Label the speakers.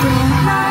Speaker 1: Yeah. lie.